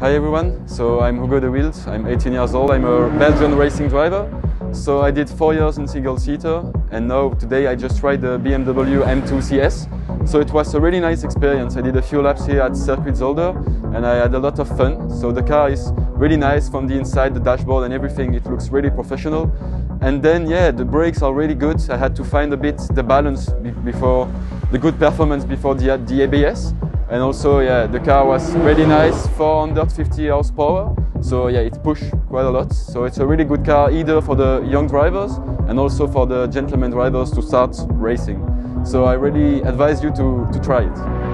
Hi everyone, so I'm Ugo de Wilde, I'm 18 years old, I'm a Belgian racing driver. So I did four years in single seater and now today I just tried the BMW M2 CS. So it was a really nice experience. I did a few laps here at Circuit Zolder and I had a lot of fun. So the car is really nice from the inside, the dashboard and everything. It looks really professional. And then yeah, the brakes are really good. I had to find a bit the balance before the good performance before the, the ABS. And also, yeah, the car was really nice, 450 horsepower. So yeah, it pushed quite a lot. So it's a really good car either for the young drivers and also for the gentleman drivers to start racing. So I really advise you to, to try it.